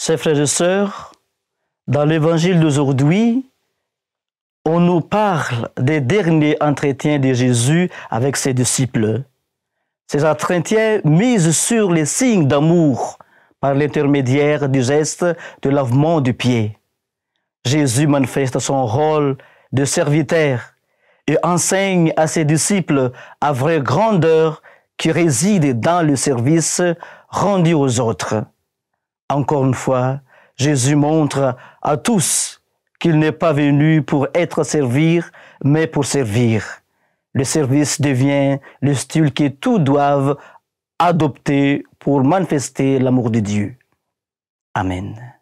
Chers frères et sœurs, dans l'évangile d'aujourd'hui, on nous parle des derniers entretiens de Jésus avec ses disciples. Ces entretiens misent sur les signes d'amour par l'intermédiaire du geste de lavement du pied. Jésus manifeste son rôle de serviteur et enseigne à ses disciples la vraie grandeur qui réside dans le service rendu aux autres. Encore une fois, Jésus montre à tous qu'il n'est pas venu pour être servir, mais pour servir. Le service devient le style que tous doivent adopter pour manifester l'amour de Dieu. Amen.